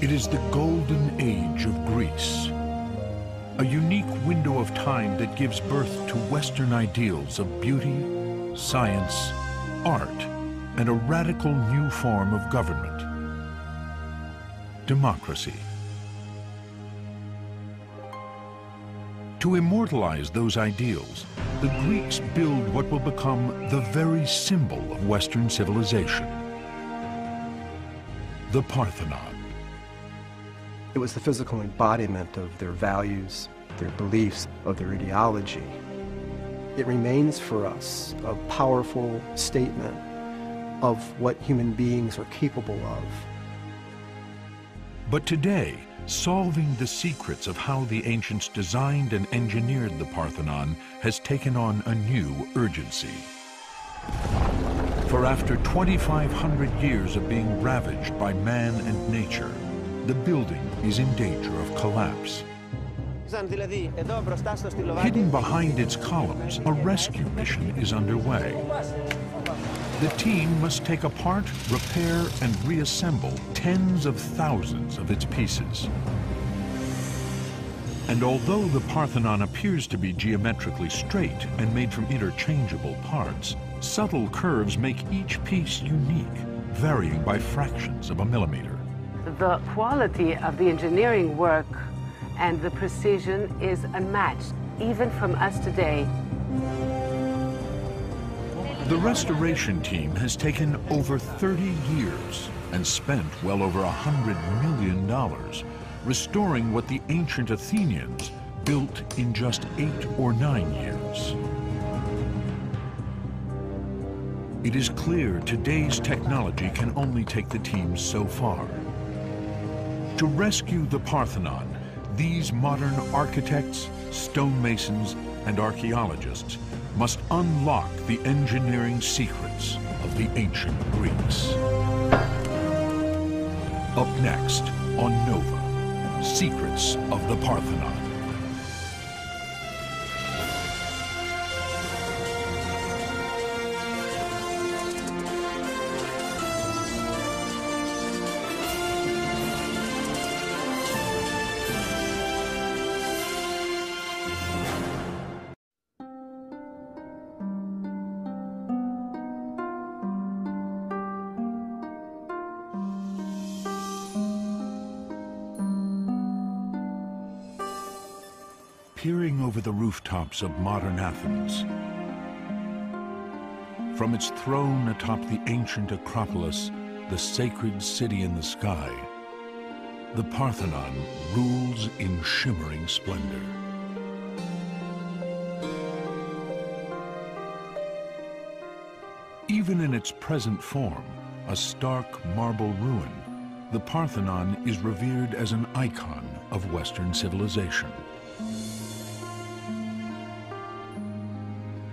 It is the golden age of Greece. A unique window of time that gives birth to Western ideals of beauty, science, art, and a radical new form of government. Democracy. To immortalize those ideals, the Greeks build what will become the very symbol of Western civilization, the Parthenon. It was the physical embodiment of their values, their beliefs, of their ideology. It remains for us a powerful statement of what human beings are capable of. But today, solving the secrets of how the ancients designed and engineered the Parthenon has taken on a new urgency. For after 2,500 years of being ravaged by man and nature, the building is in danger of collapse. Hidden behind its columns, a rescue mission is underway. The team must take apart, repair, and reassemble tens of thousands of its pieces. And although the Parthenon appears to be geometrically straight and made from interchangeable parts, subtle curves make each piece unique, varying by fractions of a millimeter the quality of the engineering work and the precision is unmatched, even from us today. The restoration team has taken over 30 years and spent well over $100 million restoring what the ancient Athenians built in just eight or nine years. It is clear today's technology can only take the team so far. To rescue the Parthenon, these modern architects, stonemasons, and archaeologists must unlock the engineering secrets of the ancient Greeks. Up next on Nova, Secrets of the Parthenon. Over the rooftops of modern Athens. From its throne atop the ancient Acropolis, the sacred city in the sky, the Parthenon rules in shimmering splendor. Even in its present form, a stark marble ruin, the Parthenon is revered as an icon of Western civilization.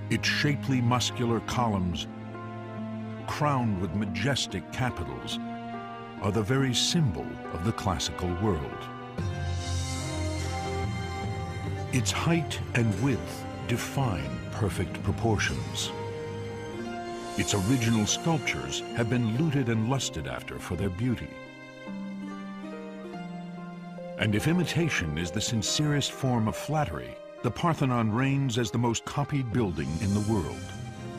Its shapely muscular columns, crowned with majestic capitals, are the very symbol of the classical world. Its height and width define perfect proportions. Its original sculptures have been looted and lusted after for their beauty. And if imitation is the sincerest form of flattery, the Parthenon reigns as the most copied building in the world.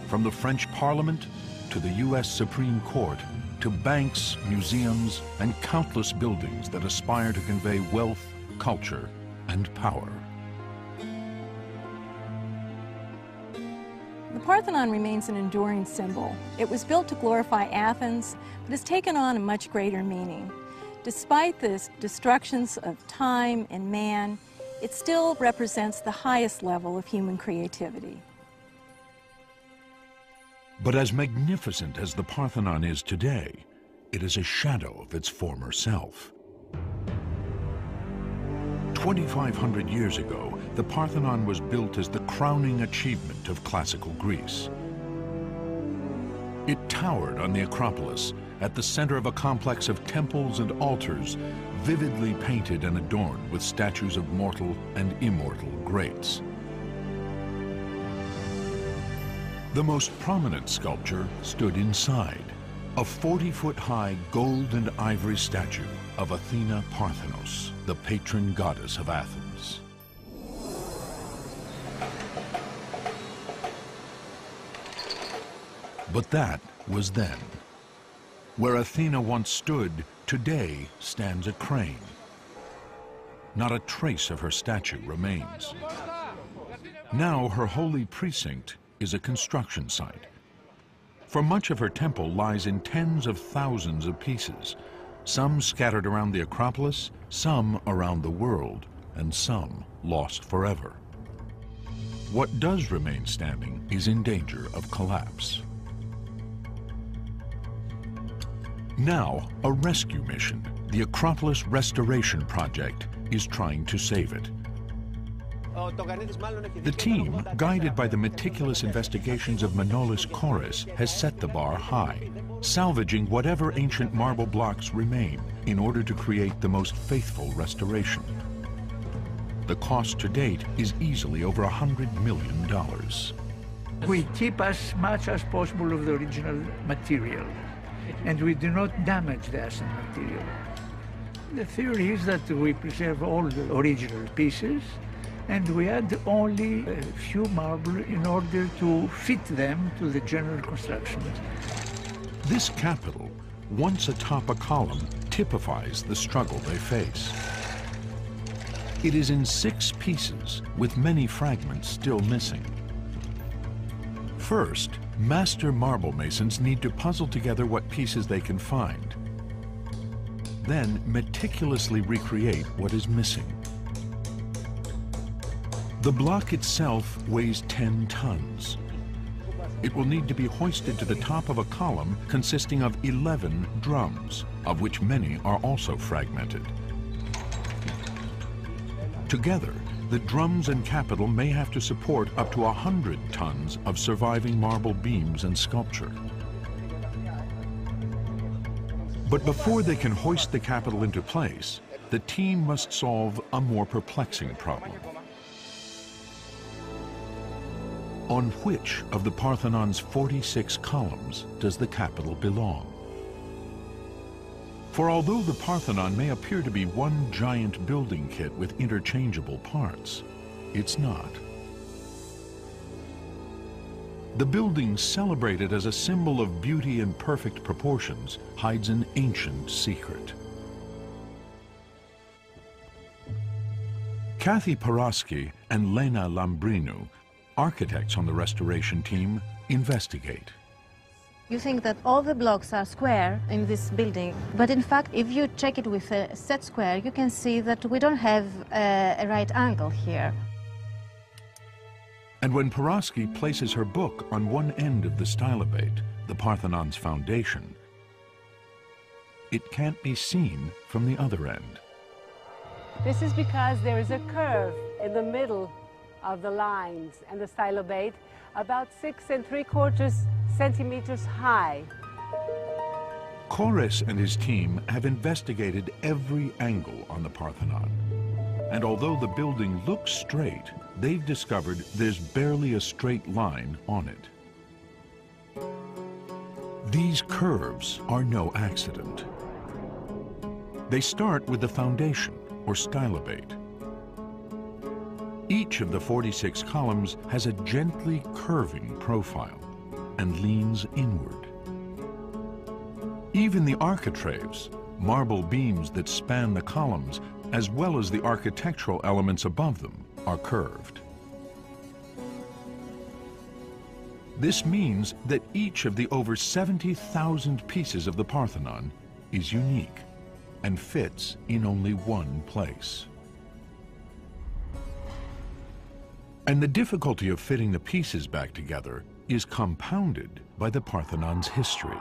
From the French Parliament to the U.S. Supreme Court to banks, museums, and countless buildings that aspire to convey wealth, culture, and power. The Parthenon remains an enduring symbol. It was built to glorify Athens, but has taken on a much greater meaning. Despite the destructions of time and man, it still represents the highest level of human creativity. But as magnificent as the Parthenon is today, it is a shadow of its former self. 2,500 years ago, the Parthenon was built as the crowning achievement of classical Greece. It towered on the Acropolis at the center of a complex of temples and altars vividly painted and adorned with statues of mortal and immortal greats. The most prominent sculpture stood inside, a 40-foot-high gold and ivory statue of Athena Parthenos, the patron goddess of Athens. But that was then. Where Athena once stood, today stands a crane. Not a trace of her statue remains. Now her holy precinct is a construction site. For much of her temple lies in tens of thousands of pieces, some scattered around the Acropolis, some around the world, and some lost forever. What does remain standing is in danger of collapse. Now, a rescue mission, the Acropolis Restoration Project, is trying to save it. The team, guided by the meticulous investigations of Manolis Korres, has set the bar high, salvaging whatever ancient marble blocks remain in order to create the most faithful restoration. The cost to date is easily over a $100 million. We keep as much as possible of the original material, and we do not damage the asset material. The theory is that we preserve all the original pieces, and we add only a few marble in order to fit them to the general construction. This capital, once atop a column, typifies the struggle they face. It is in six pieces, with many fragments still missing. First, master marble masons need to puzzle together what pieces they can find. Then meticulously recreate what is missing. The block itself weighs 10 tons. It will need to be hoisted to the top of a column consisting of 11 drums, of which many are also fragmented. Together, the drums and capital may have to support up to 100 tons of surviving marble beams and sculpture. But before they can hoist the capital into place, the team must solve a more perplexing problem. On which of the Parthenon's 46 columns does the capital belong? For although the Parthenon may appear to be one giant building kit with interchangeable parts, it's not. The building celebrated as a symbol of beauty and perfect proportions hides an ancient secret. Kathy Paraski and Lena Lambrinou architects on the restoration team investigate. You think that all the blocks are square in this building, but in fact, if you check it with a set square, you can see that we don't have a, a right angle here. And when Paraski places her book on one end of the stylobate, the Parthenon's foundation, it can't be seen from the other end. This is because there is a curve in the middle of the lines and the stylobate about six and three quarters centimeters high. Korres and his team have investigated every angle on the Parthenon. And although the building looks straight, they've discovered there's barely a straight line on it. These curves are no accident. They start with the foundation, or stylobate. Each of the 46 columns has a gently curving profile and leans inward. Even the architraves, marble beams that span the columns, as well as the architectural elements above them, are curved. This means that each of the over 70,000 pieces of the Parthenon is unique and fits in only one place. And the difficulty of fitting the pieces back together is compounded by the Parthenon's history.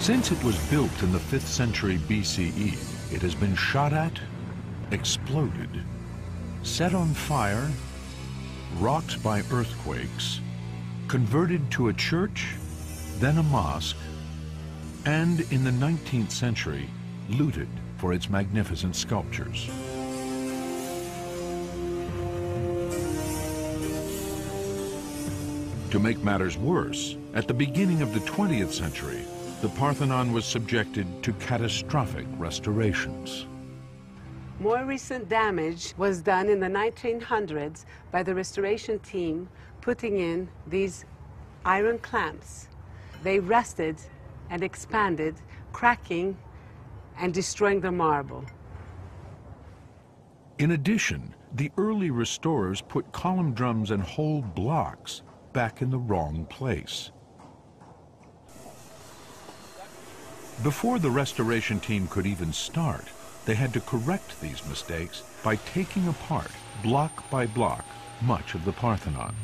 Since it was built in the 5th century BCE, it has been shot at, exploded, set on fire, rocked by earthquakes, converted to a church, then a mosque, and in the 19th century, looted for its magnificent sculptures. To make matters worse, at the beginning of the 20th century, the Parthenon was subjected to catastrophic restorations. More recent damage was done in the 1900s by the restoration team putting in these iron clamps. They rusted and expanded, cracking and destroying the marble. In addition, the early restorers put column drums and whole blocks back in the wrong place. Before the restoration team could even start, they had to correct these mistakes by taking apart, block by block, much of the Parthenon.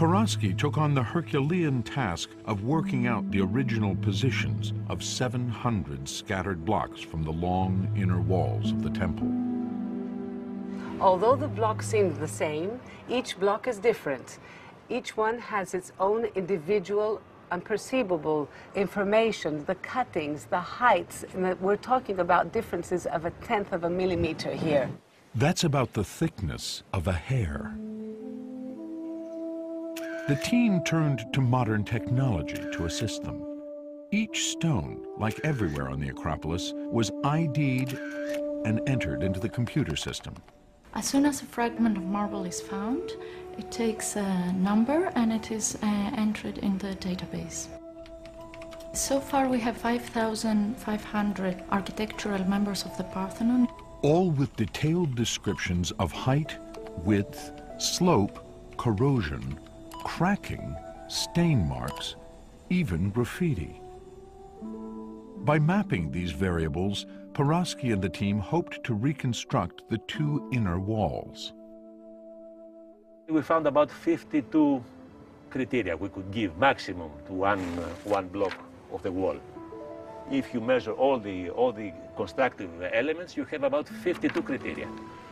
Paraske took on the Herculean task of working out the original positions of 700 scattered blocks from the long inner walls of the temple. Although the blocks seem the same, each block is different. Each one has its own individual unperceivable information, the cuttings, the heights, and we're talking about differences of a tenth of a millimeter here. That's about the thickness of a hair. The team turned to modern technology to assist them. Each stone, like everywhere on the Acropolis, was ID'd and entered into the computer system. As soon as a fragment of marble is found, it takes a number and it is uh, entered in the database. So far we have 5,500 architectural members of the Parthenon. All with detailed descriptions of height, width, slope, corrosion, cracking, stain marks, even graffiti. By mapping these variables, Paraske and the team hoped to reconstruct the two inner walls. We found about 52 criteria we could give maximum to one, uh, one block of the wall. If you measure all the, all the constructive elements, you have about 52 criteria.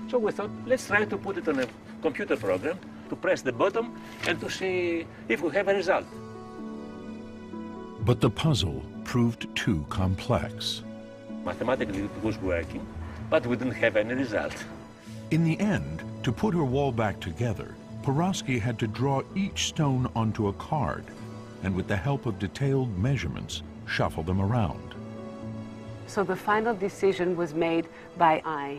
So we thought, let's try to put it on a computer program to press the button and to see if we have a result. But the puzzle proved too complex. Mathematically it was working, but we didn't have any result. In the end, to put her wall back together, Paraske had to draw each stone onto a card and with the help of detailed measurements, shuffle them around. So the final decision was made by eye.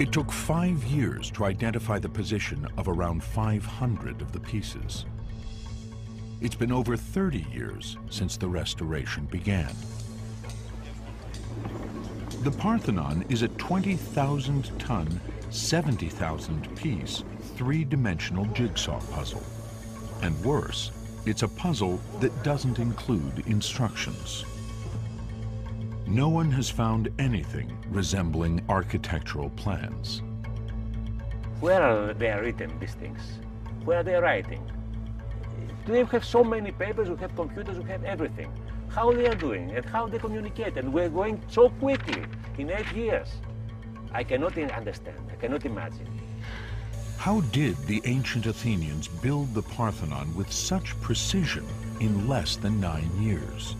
It took five years to identify the position of around 500 of the pieces. It's been over 30 years since the restoration began. The Parthenon is a 20,000 ton, 70,000 piece, three-dimensional jigsaw puzzle. And worse, it's a puzzle that doesn't include instructions. No one has found anything resembling architectural plans. Where are they written, these things? Where are they writing? They have so many papers, we have computers, we have everything. How they are doing and how they communicate, and we're going so quickly in eight years. I cannot understand, I cannot imagine. How did the ancient Athenians build the Parthenon with such precision in less than nine years?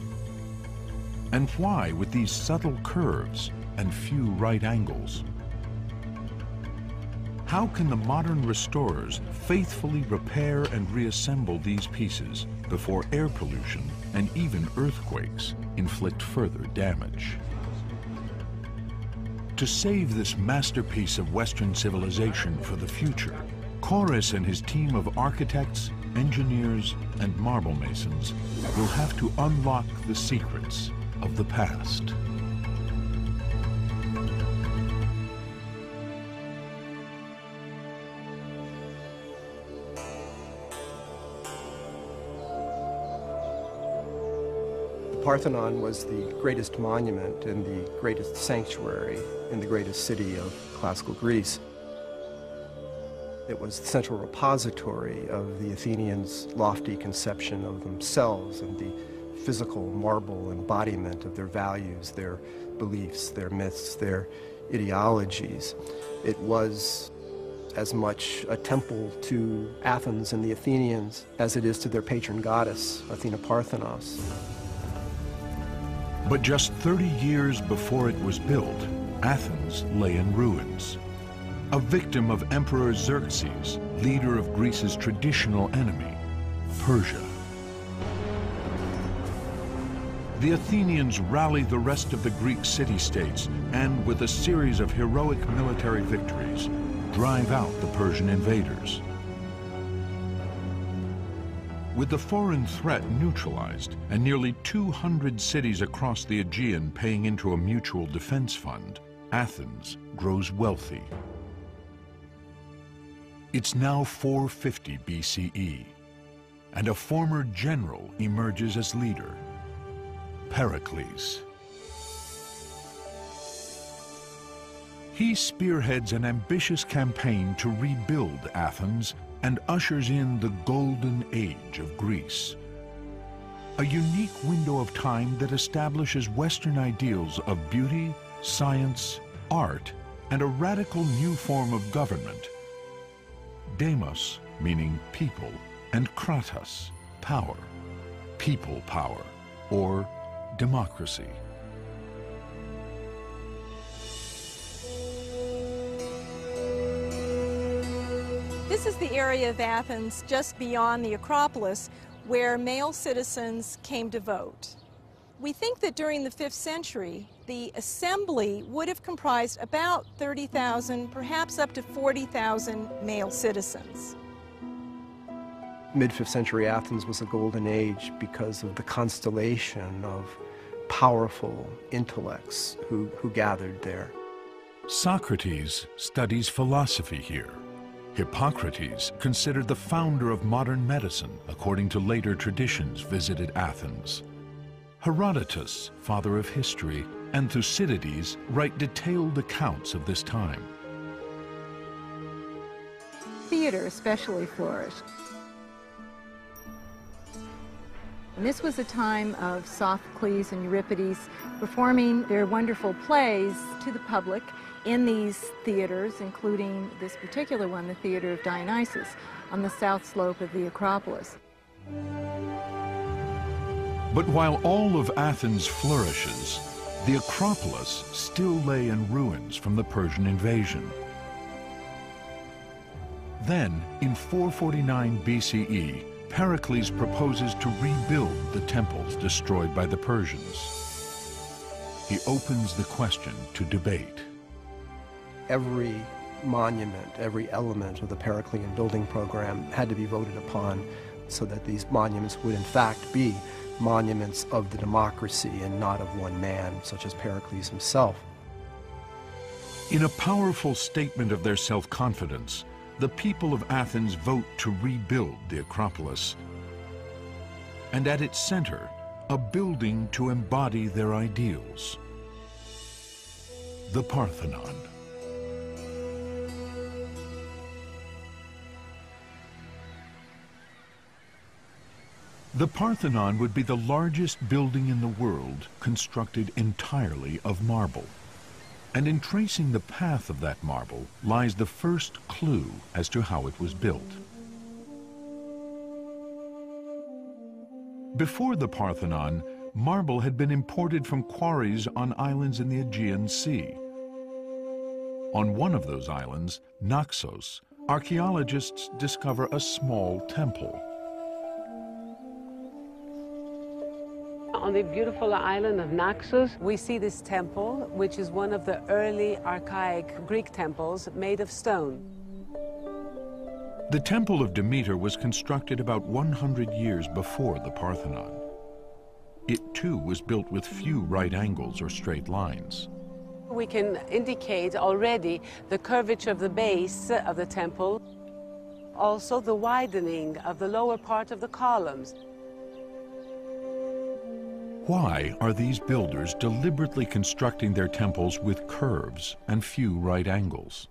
And why with these subtle curves and few right angles? How can the modern restorers faithfully repair and reassemble these pieces before air pollution and even earthquakes inflict further damage? To save this masterpiece of Western civilization for the future, Korres and his team of architects, engineers, and marble masons will have to unlock the secrets of the past. The Parthenon was the greatest monument and the greatest sanctuary in the greatest city of classical Greece. It was the central repository of the Athenians' lofty conception of themselves and the physical marble embodiment of their values, their beliefs, their myths, their ideologies. It was as much a temple to Athens and the Athenians as it is to their patron goddess, Athena Parthenos. But just 30 years before it was built, Athens lay in ruins. A victim of Emperor Xerxes, leader of Greece's traditional enemy, Persia. The Athenians rally the rest of the Greek city-states and, with a series of heroic military victories, drive out the Persian invaders. With the foreign threat neutralized and nearly 200 cities across the Aegean paying into a mutual defense fund, Athens grows wealthy. It's now 450 BCE, and a former general emerges as leader, Pericles. He spearheads an ambitious campaign to rebuild Athens and ushers in the golden age of Greece. A unique window of time that establishes Western ideals of beauty, science, art, and a radical new form of government Demos, meaning people, and kratos, power, people power, or democracy. This is the area of Athens just beyond the Acropolis where male citizens came to vote. We think that during the 5th century, the assembly would have comprised about 30,000, perhaps up to 40,000 male citizens. Mid 5th century Athens was a golden age because of the constellation of powerful intellects who, who gathered there. Socrates studies philosophy here. Hippocrates, considered the founder of modern medicine, according to later traditions, visited Athens. Herodotus, father of history, and Thucydides write detailed accounts of this time. Theater especially flourished. And this was a time of Sophocles and Euripides performing their wonderful plays to the public in these theaters, including this particular one, the Theater of Dionysus, on the south slope of the Acropolis. But while all of Athens flourishes, the Acropolis still lay in ruins from the Persian invasion. Then, in 449 BCE, Pericles proposes to rebuild the temples destroyed by the Persians. He opens the question to debate. Every monument, every element of the Periclean building program had to be voted upon so that these monuments would in fact be monuments of the democracy and not of one man, such as Pericles himself. In a powerful statement of their self-confidence, the people of Athens vote to rebuild the Acropolis. And at its center, a building to embody their ideals. The Parthenon. The Parthenon would be the largest building in the world constructed entirely of marble. And in tracing the path of that marble lies the first clue as to how it was built. Before the Parthenon, marble had been imported from quarries on islands in the Aegean Sea. On one of those islands, Naxos, archaeologists discover a small temple. On the beautiful island of Naxos, we see this temple, which is one of the early archaic Greek temples made of stone. The Temple of Demeter was constructed about 100 years before the Parthenon. It too was built with few right angles or straight lines. We can indicate already the curvature of the base of the temple, also the widening of the lower part of the columns. Why are these builders deliberately constructing their temples with curves and few right angles?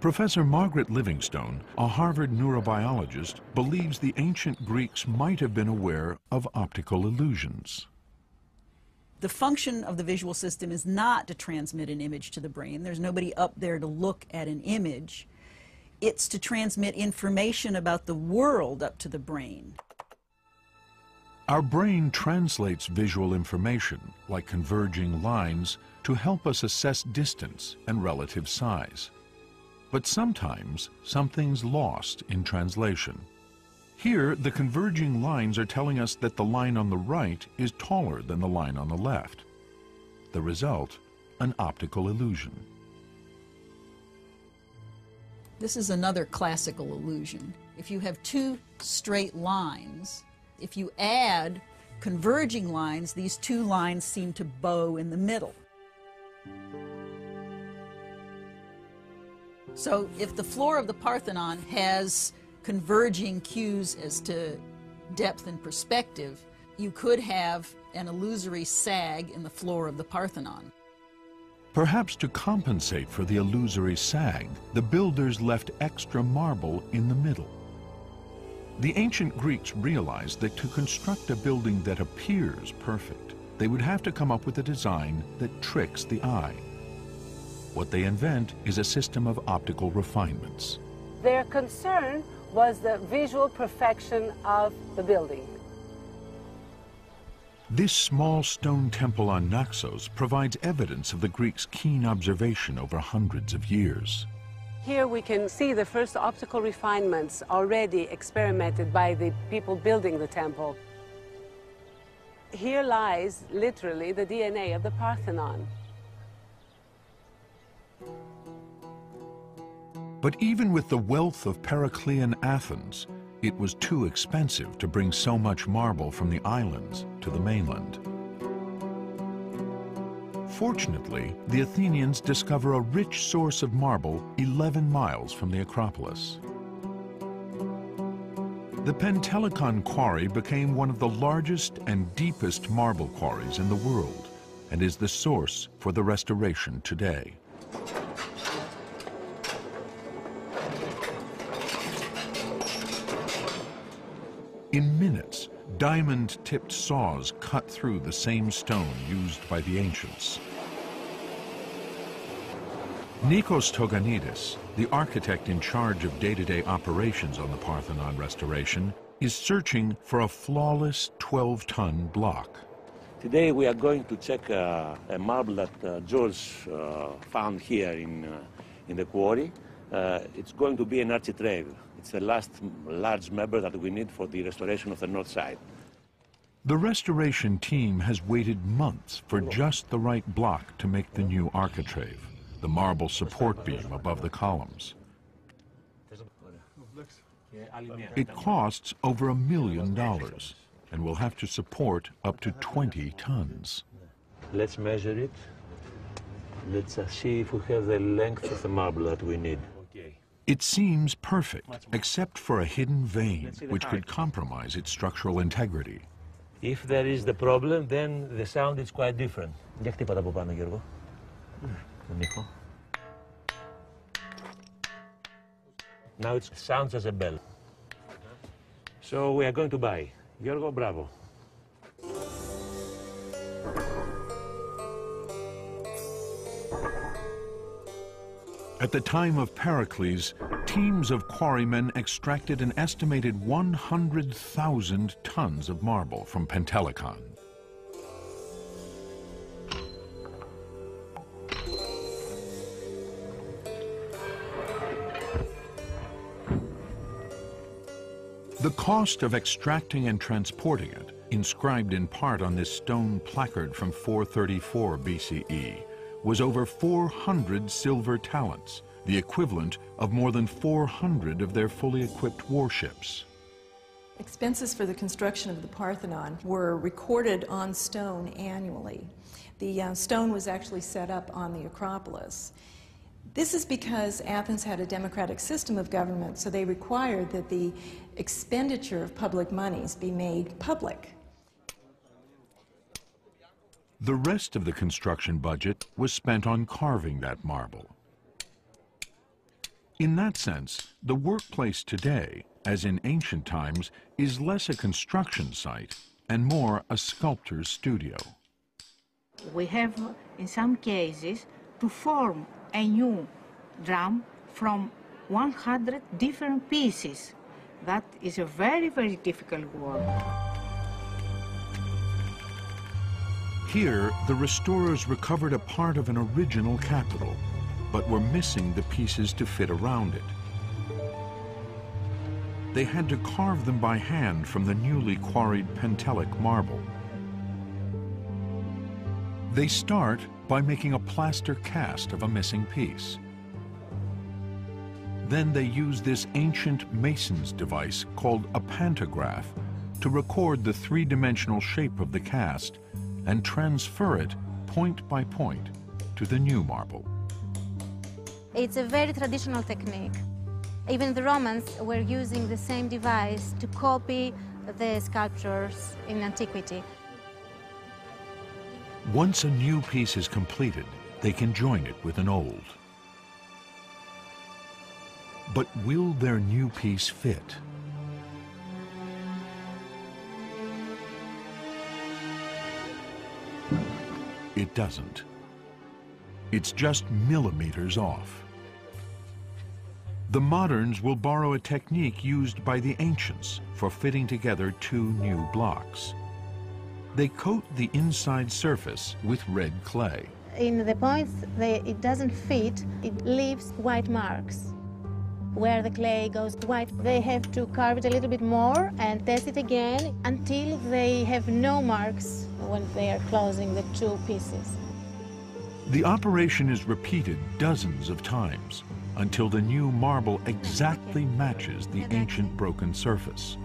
Professor Margaret Livingstone, a Harvard neurobiologist, believes the ancient Greeks might have been aware of optical illusions. The function of the visual system is not to transmit an image to the brain. There's nobody up there to look at an image. It's to transmit information about the world up to the brain. Our brain translates visual information, like converging lines, to help us assess distance and relative size. But sometimes something's lost in translation. Here, the converging lines are telling us that the line on the right is taller than the line on the left. The result, an optical illusion. This is another classical illusion. If you have two straight lines, if you add converging lines, these two lines seem to bow in the middle. So if the floor of the Parthenon has converging cues as to depth and perspective, you could have an illusory sag in the floor of the Parthenon. Perhaps to compensate for the illusory sag, the builders left extra marble in the middle. The ancient Greeks realized that to construct a building that appears perfect, they would have to come up with a design that tricks the eye. What they invent is a system of optical refinements. Their concern was the visual perfection of the building. This small stone temple on Naxos provides evidence of the Greeks' keen observation over hundreds of years. Here we can see the first optical refinements already experimented by the people building the temple. Here lies literally the DNA of the Parthenon. But even with the wealth of Periclean Athens, it was too expensive to bring so much marble from the islands to the mainland. Fortunately, the Athenians discover a rich source of marble 11 miles from the Acropolis. The Pentelikon quarry became one of the largest and deepest marble quarries in the world and is the source for the restoration today. In minutes, diamond-tipped saws cut through the same stone used by the ancients. Nikos Toganidis, the architect in charge of day-to-day -day operations on the Parthenon restoration, is searching for a flawless 12-ton block. Today we are going to check uh, a marble that uh, George uh, found here in, uh, in the quarry. Uh, it's going to be an architrave. It's the last large member that we need for the restoration of the north side. The restoration team has waited months for just the right block to make the new architrave, the marble support beam above the columns. It costs over a million dollars and will have to support up to 20 tons. Let's measure it. Let's see if we have the length of the marble that we need. It seems perfect, except for a hidden vein, which could compromise its structural integrity. If there is the problem, then the sound is quite different. Now it sounds as a bell. So we are going to buy. Giorgo, bravo. At the time of Pericles, teams of quarrymen extracted an estimated 100,000 tons of marble from Pentelikon. The cost of extracting and transporting it, inscribed in part on this stone placard from 434 BCE, was over 400 silver talents, the equivalent of more than 400 of their fully equipped warships. Expenses for the construction of the Parthenon were recorded on stone annually. The uh, stone was actually set up on the Acropolis. This is because Athens had a democratic system of government, so they required that the expenditure of public monies be made public. The rest of the construction budget was spent on carving that marble. In that sense, the workplace today, as in ancient times, is less a construction site and more a sculptor's studio. We have, in some cases, to form a new drum from 100 different pieces. That is a very, very difficult work. Here, the restorers recovered a part of an original capital, but were missing the pieces to fit around it. They had to carve them by hand from the newly quarried Pentelic marble. They start by making a plaster cast of a missing piece. Then they use this ancient mason's device called a pantograph to record the three-dimensional shape of the cast and transfer it point by point to the new marble. It's a very traditional technique. Even the Romans were using the same device to copy the sculptures in antiquity. Once a new piece is completed, they can join it with an old. But will their new piece fit? It doesn't. It's just millimeters off. The moderns will borrow a technique used by the ancients for fitting together two new blocks. They coat the inside surface with red clay. In the points that it doesn't fit, it leaves white marks. Where the clay goes white, they have to carve it a little bit more and test it again until they have no marks when they are closing the two pieces. The operation is repeated dozens of times until the new marble exactly matches the ancient broken surface.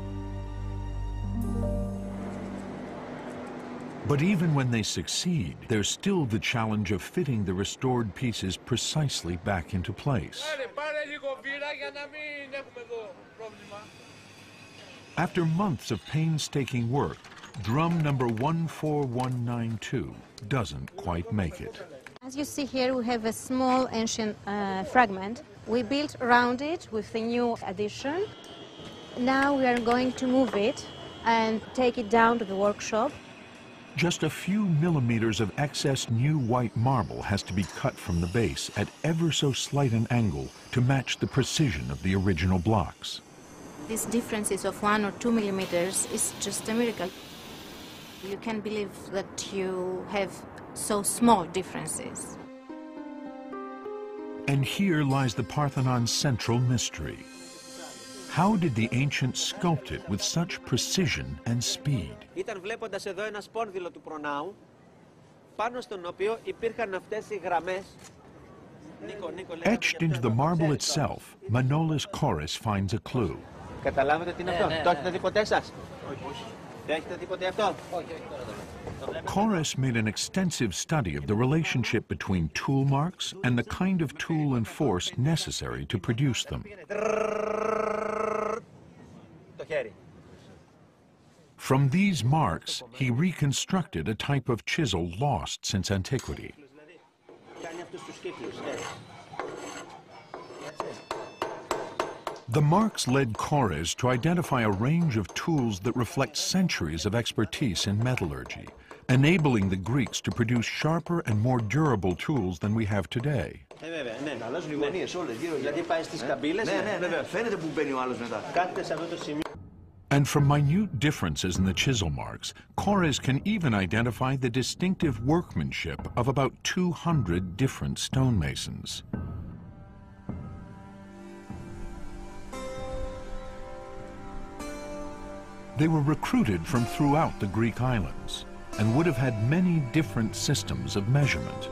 But even when they succeed, there's still the challenge of fitting the restored pieces precisely back into place. After months of painstaking work, drum number 14192 doesn't quite make it. As you see here, we have a small ancient uh, fragment. We built around it with the new addition. Now we are going to move it and take it down to the workshop. Just a few millimeters of excess new white marble has to be cut from the base at ever so slight an angle to match the precision of the original blocks. These differences of one or two millimeters is just a miracle. You can't believe that you have so small differences. And here lies the Parthenon's central mystery. How did the ancients sculpt it with such precision and speed? ήταν βλέποντας εδώ ένα σπόνδυλο του προνάου, πάνω στον οποίο υπήρχαν αυτές οι γραμμές Etched into the marble itself, Manolis Korres finds a clue. Τι είναι αυτό. Το έχετε δει ποτέ σας. Korres made an extensive study of the relationship between tool marks and the kind of tool and force necessary to produce them. From these marks, he reconstructed a type of chisel lost since antiquity. The marks led Korres to identify a range of tools that reflect centuries of expertise in metallurgy, enabling the Greeks to produce sharper and more durable tools than we have today. And from minute differences in the chisel marks, Korres can even identify the distinctive workmanship of about 200 different stonemasons. They were recruited from throughout the Greek islands and would have had many different systems of measurement.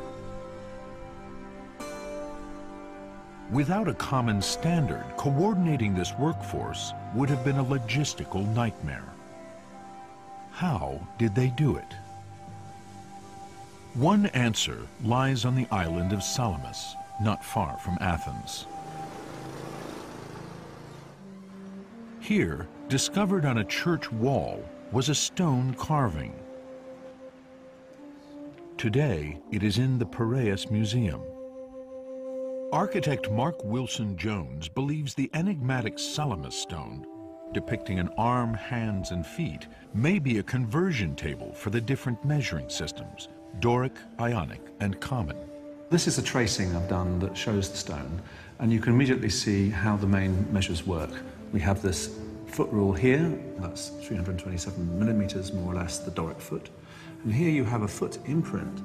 Without a common standard, coordinating this workforce would have been a logistical nightmare. How did they do it? One answer lies on the island of Salamis, not far from Athens. Here, discovered on a church wall, was a stone carving. Today, it is in the Piraeus Museum. Architect Mark Wilson Jones believes the enigmatic Salamis stone, depicting an arm, hands, and feet, may be a conversion table for the different measuring systems, Doric, Ionic, and Common. This is a tracing I've done that shows the stone, and you can immediately see how the main measures work. We have this foot rule here, that's 327 millimeters more or less the Doric foot, And here you have a foot imprint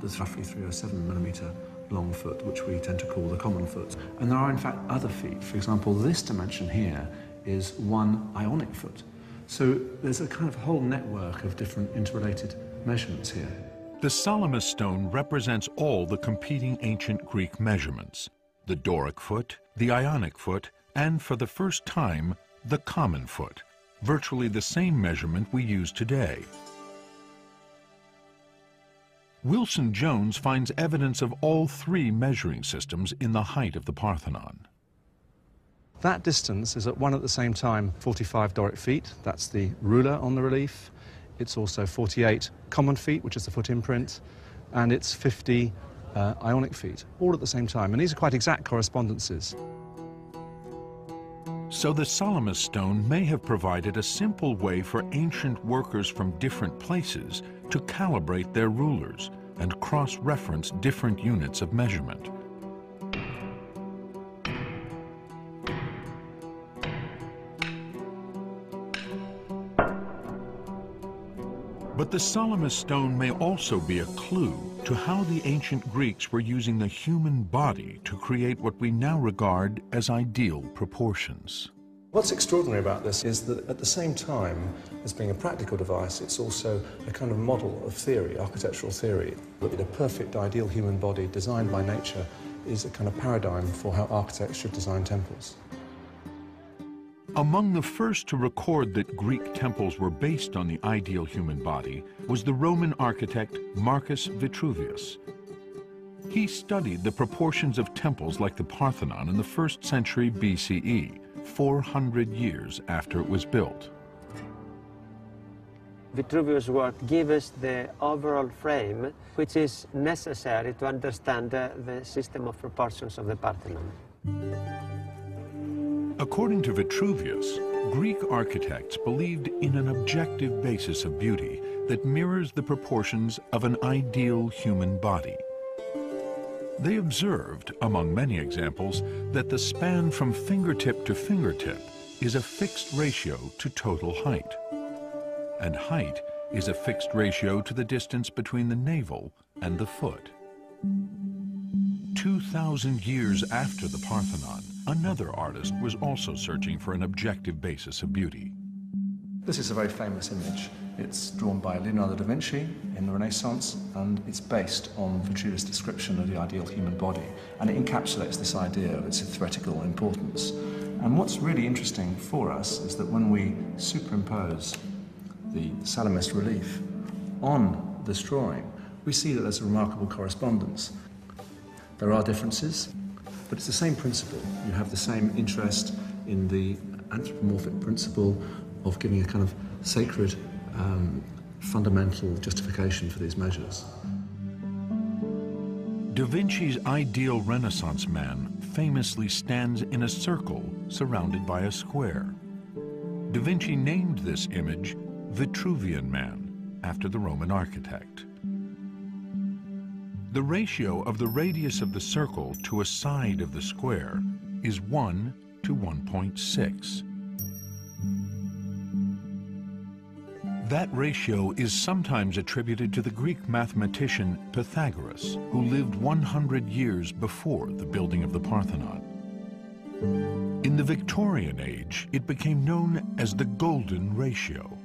that's roughly 307 millimeter long foot, which we tend to call the common foot. And there are, in fact, other feet. For example, this dimension here is one ionic foot. So there's a kind of whole network of different interrelated measurements here. The Salamis stone represents all the competing ancient Greek measurements the Doric foot, the Ionic foot, and for the first time, the common foot, virtually the same measurement we use today. Wilson Jones finds evidence of all three measuring systems in the height of the Parthenon. That distance is at one at the same time 45 Doric feet, that's the ruler on the relief. It's also 48 common feet, which is the foot imprint, and it's 50 uh, ionic feet, all at the same time. And these are quite exact correspondences. So the Salamis stone may have provided a simple way for ancient workers from different places to calibrate their rulers and cross-reference different units of measurement. But the Salamis stone may also be a clue to how the ancient Greeks were using the human body to create what we now regard as ideal proportions. What's extraordinary about this is that at the same time as being a practical device, it's also a kind of model of theory, architectural theory. That a perfect ideal human body designed by nature is a kind of paradigm for how architects should design temples. Among the first to record that Greek temples were based on the ideal human body was the Roman architect Marcus Vitruvius. He studied the proportions of temples like the Parthenon in the first century BCE, 400 years after it was built. Vitruvius' work gives us the overall frame which is necessary to understand uh, the system of proportions of the Parthenon. According to Vitruvius, Greek architects believed in an objective basis of beauty that mirrors the proportions of an ideal human body. They observed, among many examples, that the span from fingertip to fingertip is a fixed ratio to total height. And height is a fixed ratio to the distance between the navel and the foot. 2,000 years after the Parthenon, another artist was also searching for an objective basis of beauty. This is a very famous image. It's drawn by Leonardo da Vinci in the Renaissance, and it's based on Vitruvius' description of the ideal human body, and it encapsulates this idea of its theoretical importance. And what's really interesting for us is that when we superimpose the Salamis relief on this drawing, we see that there's a remarkable correspondence. There are differences, but it's the same principle. You have the same interest in the anthropomorphic principle of giving a kind of sacred, um, fundamental justification for these measures. Da Vinci's ideal Renaissance man famously stands in a circle surrounded by a square. Da Vinci named this image Vitruvian Man, after the Roman architect. The ratio of the radius of the circle to a side of the square is 1 to 1.6. That ratio is sometimes attributed to the Greek mathematician Pythagoras, who lived 100 years before the building of the Parthenon. In the Victorian age, it became known as the golden ratio.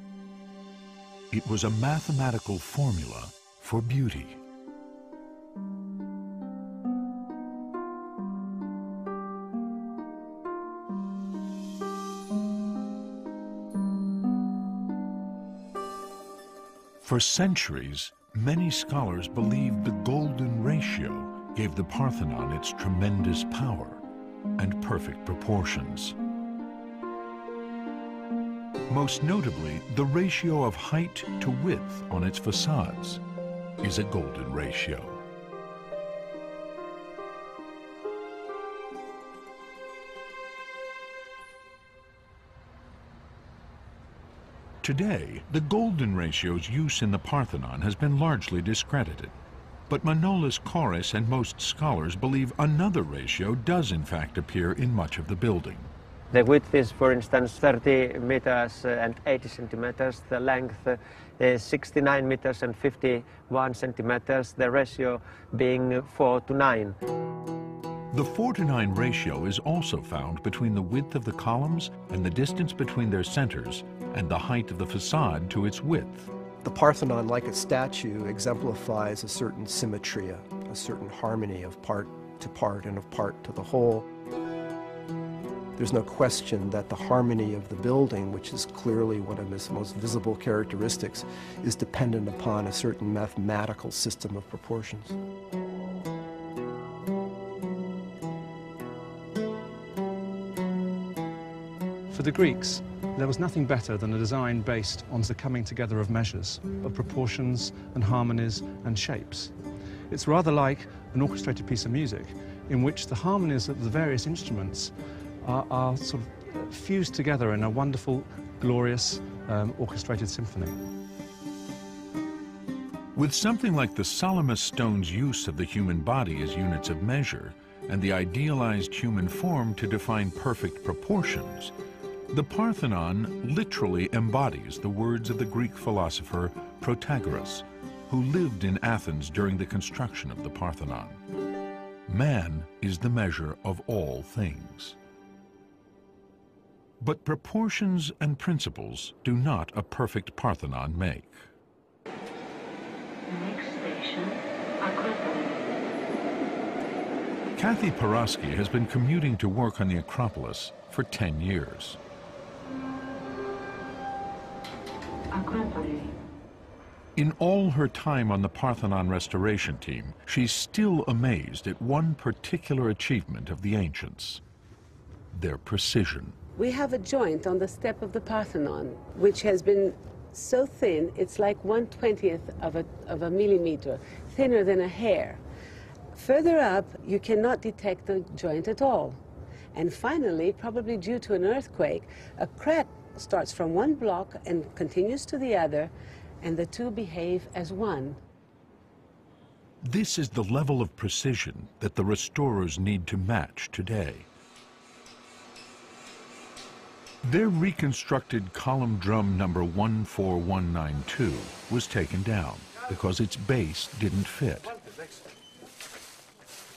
It was a mathematical formula for beauty. For centuries, many scholars believed the golden ratio gave the Parthenon its tremendous power and perfect proportions. Most notably, the ratio of height to width on its facades is a golden ratio. Today, the golden ratio's use in the Parthenon has been largely discredited. But Manolis Korres and most scholars believe another ratio does in fact appear in much of the building. The width is, for instance, 30 meters uh, and 80 centimeters. The length uh, is 69 meters and 51 centimeters, the ratio being 4 to 9. The 4 to 9 ratio is also found between the width of the columns and the distance between their centers and the height of the facade to its width. The Parthenon, like a statue, exemplifies a certain symmetry, a certain harmony of part to part and of part to the whole. There's no question that the harmony of the building, which is clearly one of its most visible characteristics, is dependent upon a certain mathematical system of proportions. For the Greeks, there was nothing better than a design based on the coming together of measures, of proportions and harmonies and shapes. It's rather like an orchestrated piece of music in which the harmonies of the various instruments are, are sort of fused together in a wonderful, glorious, um, orchestrated symphony. With something like the Salamis stone's use of the human body as units of measure and the idealized human form to define perfect proportions, the Parthenon literally embodies the words of the Greek philosopher Protagoras, who lived in Athens during the construction of the Parthenon. Man is the measure of all things. But proportions and principles do not a perfect Parthenon make. Next station, Acropolis. Kathy Paraski has been commuting to work on the Acropolis for 10 years. In all her time on the Parthenon restoration team, she's still amazed at one particular achievement of the ancients their precision. We have a joint on the step of the Parthenon, which has been so thin, it's like 1 20th of a, of a millimeter, thinner than a hair. Further up, you cannot detect the joint at all. And finally, probably due to an earthquake, a crack starts from one block and continues to the other, and the two behave as one. This is the level of precision that the restorers need to match today. Their reconstructed column drum number 14192 was taken down because its base didn't fit.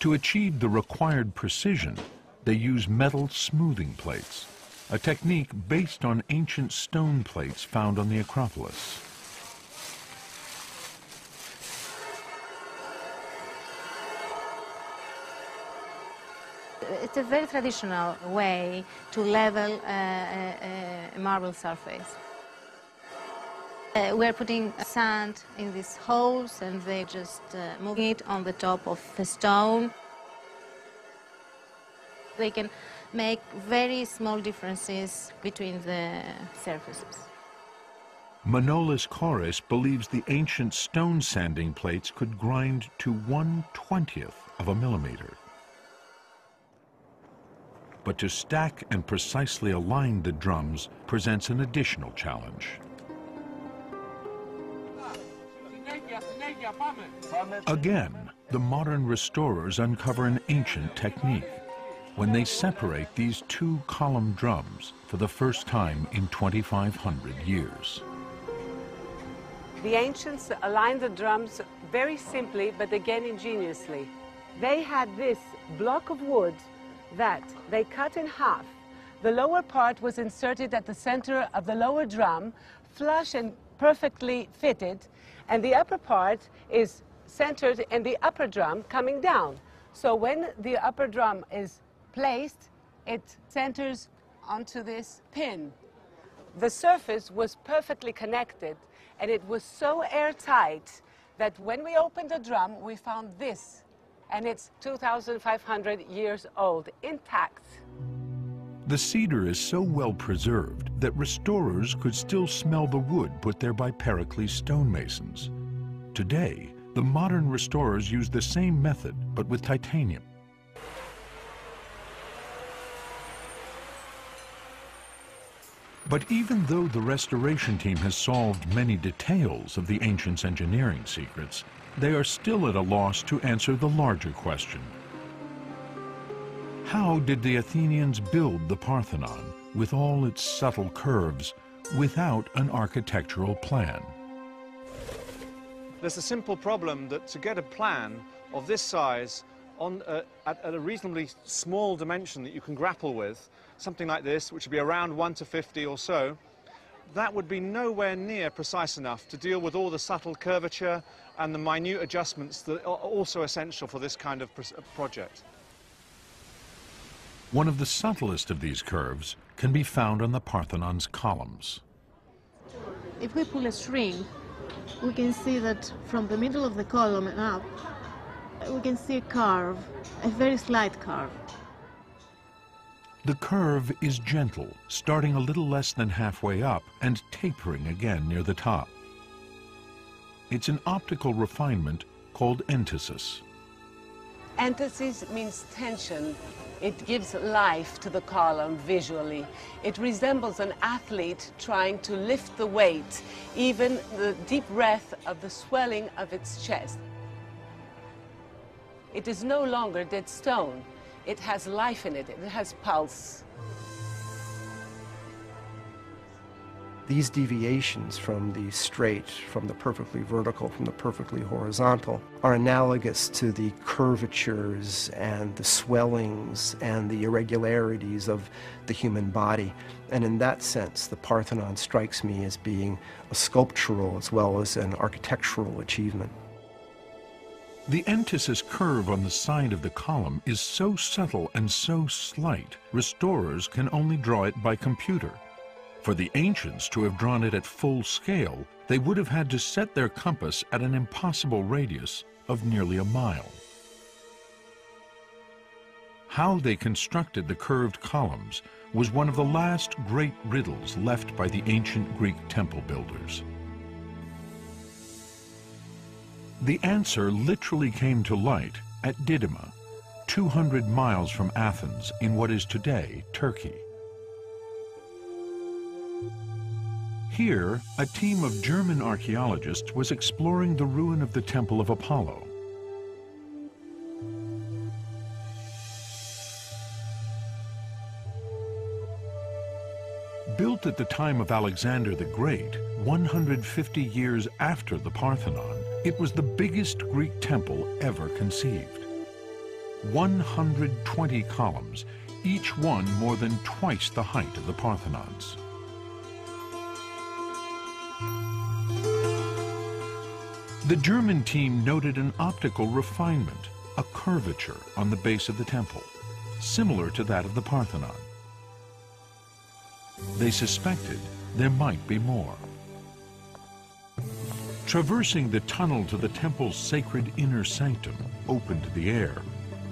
To achieve the required precision, they use metal smoothing plates, a technique based on ancient stone plates found on the Acropolis. It's a very traditional way to level a, a marble surface. Uh, we're putting sand in these holes and they just uh, moving it on the top of the stone. They can make very small differences between the surfaces. Manolis Korres believes the ancient stone sanding plates could grind to 1 20th of a millimeter. But to stack and precisely align the drums presents an additional challenge. Again, the modern restorers uncover an ancient technique when they separate these two column drums for the first time in 2,500 years. The ancients aligned the drums very simply, but again ingeniously. They had this block of wood that they cut in half. The lower part was inserted at the center of the lower drum, flush and perfectly fitted, and the upper part is centered in the upper drum coming down. So when the upper drum is placed, it centers onto this pin. The surface was perfectly connected, and it was so airtight that when we opened the drum, we found this and it's 2,500 years old, intact. The cedar is so well preserved that restorers could still smell the wood put there by Pericles stonemasons. Today, the modern restorers use the same method, but with titanium. But even though the restoration team has solved many details of the ancients' engineering secrets, they are still at a loss to answer the larger question. How did the Athenians build the Parthenon with all its subtle curves without an architectural plan? There's a simple problem that to get a plan of this size on a, at, at, a reasonably small dimension that you can grapple with, something like this, which would be around 1 to 50 or so, that would be nowhere near precise enough to deal with all the subtle curvature and the minute adjustments that are also essential for this kind of uh, project. One of the subtlest of these curves can be found on the Parthenon's columns. If we pull a string, we can see that from the middle of the column and up, we can see a curve, a very slight curve. The curve is gentle, starting a little less than halfway up and tapering again near the top. It's an optical refinement called entasis. Entasis means tension. It gives life to the column visually. It resembles an athlete trying to lift the weight, even the deep breath of the swelling of its chest. It is no longer dead stone. It has life in it. It has pulse. These deviations from the straight, from the perfectly vertical, from the perfectly horizontal, are analogous to the curvatures and the swellings and the irregularities of the human body. And in that sense, the Parthenon strikes me as being a sculptural as well as an architectural achievement. The entasis curve on the side of the column is so subtle and so slight, restorers can only draw it by computer. For the ancients to have drawn it at full scale, they would have had to set their compass at an impossible radius of nearly a mile. How they constructed the curved columns was one of the last great riddles left by the ancient Greek temple builders. The answer literally came to light at Didyma, 200 miles from Athens in what is today Turkey. Here, a team of German archaeologists was exploring the ruin of the Temple of Apollo. Built at the time of Alexander the Great, 150 years after the Parthenon, it was the biggest Greek temple ever conceived. 120 columns, each one more than twice the height of the Parthenons. The German team noted an optical refinement, a curvature on the base of the temple, similar to that of the Parthenon. They suspected there might be more. Traversing the tunnel to the temple's sacred inner sanctum, open to the air,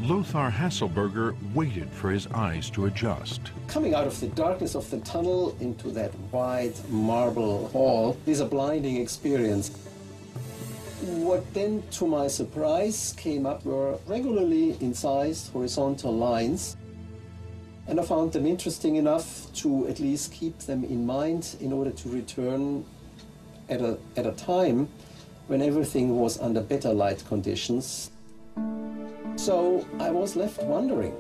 Lothar Haselberger waited for his eyes to adjust. Coming out of the darkness of the tunnel into that wide marble hall is a blinding experience. What then, to my surprise, came up were regularly incised horizontal lines, and I found them interesting enough to at least keep them in mind in order to return at a, at a time when everything was under better light conditions. So I was left wondering.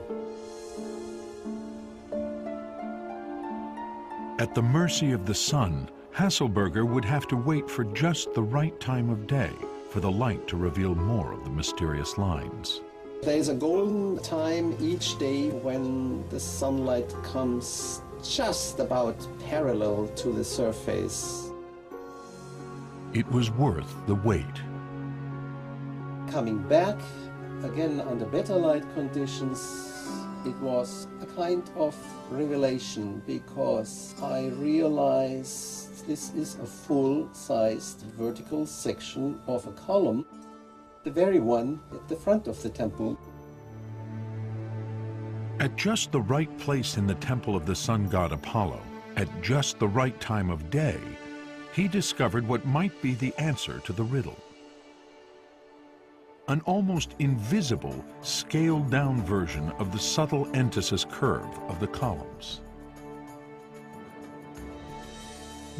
At the mercy of the sun, Haselberger would have to wait for just the right time of day for the light to reveal more of the mysterious lines. There's a golden time each day when the sunlight comes just about parallel to the surface it was worth the wait. Coming back, again under better light conditions, it was a kind of revelation because I realized this is a full-sized vertical section of a column, the very one at the front of the temple. At just the right place in the temple of the sun god Apollo, at just the right time of day, he discovered what might be the answer to the riddle. An almost invisible, scaled-down version of the subtle entasis curve of the columns.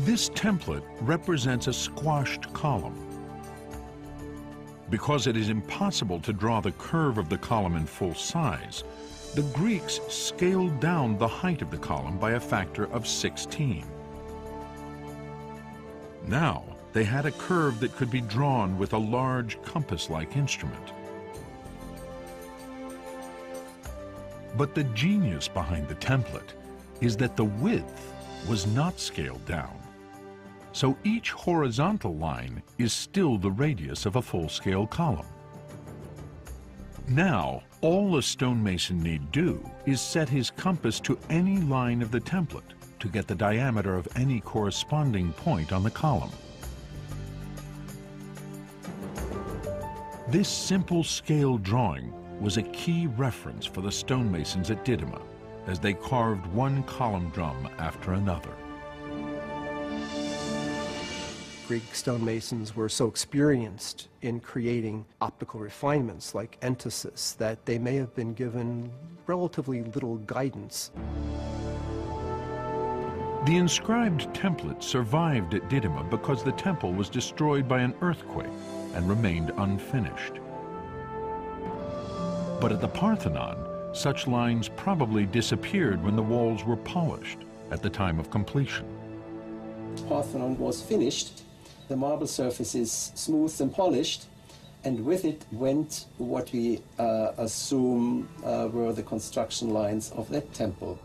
This template represents a squashed column. Because it is impossible to draw the curve of the column in full size, the Greeks scaled down the height of the column by a factor of 16. Now, they had a curve that could be drawn with a large compass-like instrument. But the genius behind the template is that the width was not scaled down. So each horizontal line is still the radius of a full-scale column. Now, all a stonemason need do is set his compass to any line of the template to get the diameter of any corresponding point on the column. This simple scale drawing was a key reference for the stonemasons at Didyma as they carved one column drum after another. Greek stonemasons were so experienced in creating optical refinements like entasis that they may have been given relatively little guidance. The inscribed template survived at Didyma because the temple was destroyed by an earthquake and remained unfinished. But at the Parthenon, such lines probably disappeared when the walls were polished at the time of completion. The Parthenon was finished the marble surface is smooth and polished, and with it went what we uh, assume uh, were the construction lines of that temple.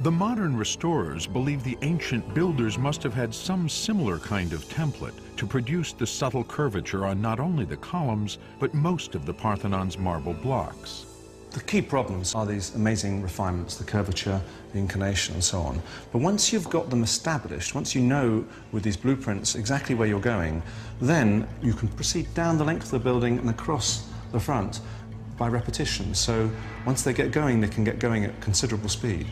The modern restorers believe the ancient builders must have had some similar kind of template to produce the subtle curvature on not only the columns, but most of the Parthenon's marble blocks. The key problems are these amazing refinements, the curvature, the inclination, and so on. But once you've got them established, once you know with these blueprints exactly where you're going, then you can proceed down the length of the building and across the front by repetition. So once they get going, they can get going at considerable speed.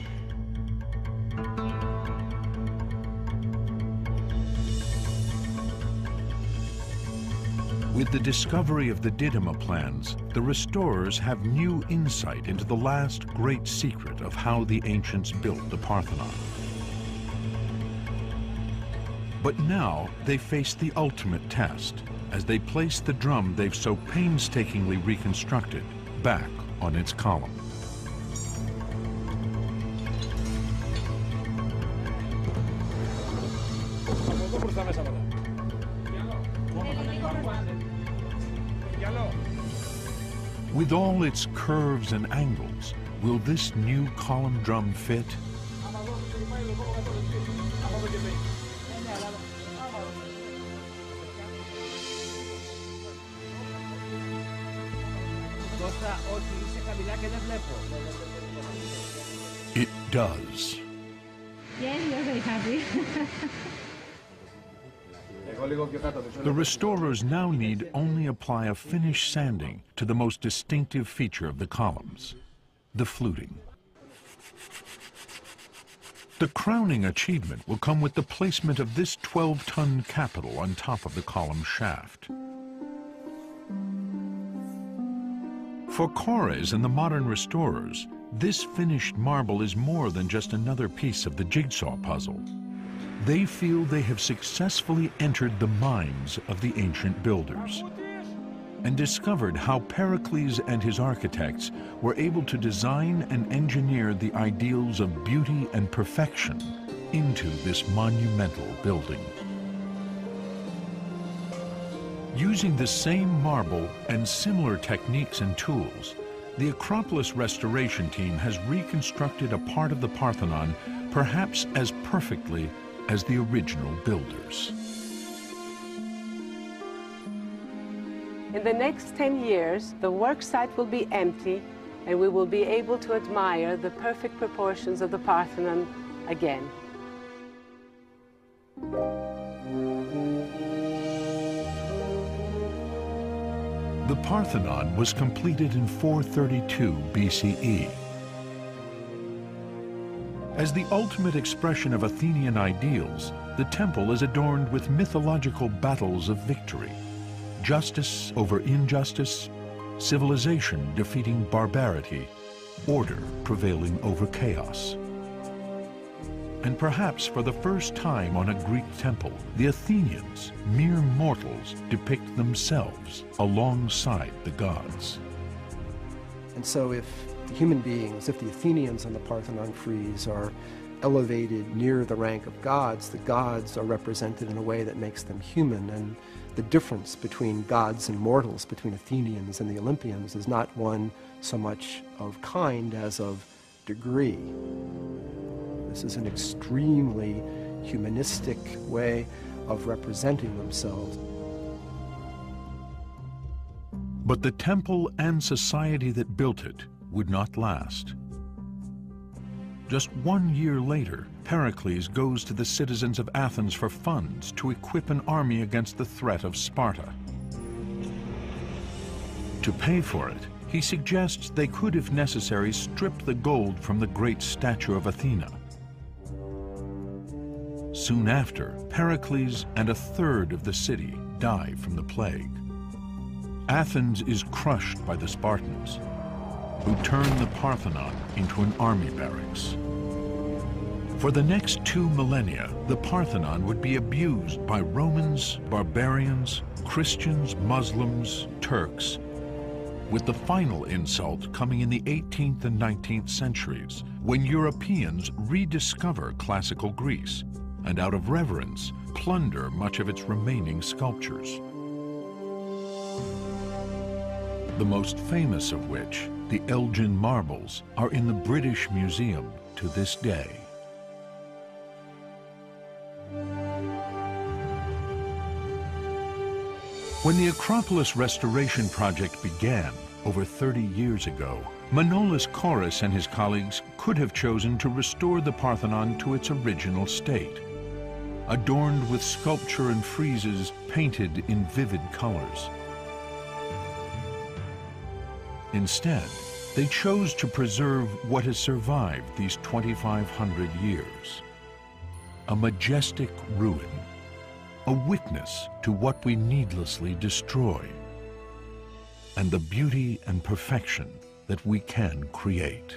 With the discovery of the Didyma plans, the restorers have new insight into the last great secret of how the ancients built the Parthenon. But now they face the ultimate test as they place the drum they've so painstakingly reconstructed back on its column. With all its curves and angles, will this new column drum fit? It does. The restorers now need only apply a finish sanding to the most distinctive feature of the columns, the fluting. The crowning achievement will come with the placement of this 12-ton capital on top of the column shaft. For Korres and the modern restorers, this finished marble is more than just another piece of the jigsaw puzzle. They feel they have successfully entered the minds of the ancient builders and discovered how Pericles and his architects were able to design and engineer the ideals of beauty and perfection into this monumental building. Using the same marble and similar techniques and tools, the Acropolis restoration team has reconstructed a part of the Parthenon perhaps as perfectly as the original builders. In the next 10 years, the work site will be empty and we will be able to admire the perfect proportions of the Parthenon again. The Parthenon was completed in 432 BCE. As the ultimate expression of Athenian ideals, the temple is adorned with mythological battles of victory. Justice over injustice, civilization defeating barbarity, order prevailing over chaos. And perhaps for the first time on a Greek temple, the Athenians, mere mortals, depict themselves alongside the gods. And so if the human beings, if the Athenians on the Parthenon frieze are elevated near the rank of gods, the gods are represented in a way that makes them human. And the difference between gods and mortals, between Athenians and the Olympians, is not one so much of kind as of degree. This is an extremely humanistic way of representing themselves. But the temple and society that built it would not last. Just one year later, Pericles goes to the citizens of Athens for funds to equip an army against the threat of Sparta. To pay for it, he suggests they could, if necessary, strip the gold from the great statue of Athena. Soon after, Pericles and a third of the city die from the plague. Athens is crushed by the Spartans, who turned the Parthenon into an army barracks. For the next two millennia, the Parthenon would be abused by Romans, barbarians, Christians, Muslims, Turks, with the final insult coming in the 18th and 19th centuries, when Europeans rediscover classical Greece and out of reverence plunder much of its remaining sculptures. The most famous of which, the Elgin marbles, are in the British Museum to this day. When the Acropolis restoration project began over 30 years ago, Manolis Korres and his colleagues could have chosen to restore the Parthenon to its original state, adorned with sculpture and friezes painted in vivid colors. Instead, they chose to preserve what has survived these 2,500 years. A majestic ruin a witness to what we needlessly destroy, and the beauty and perfection that we can create.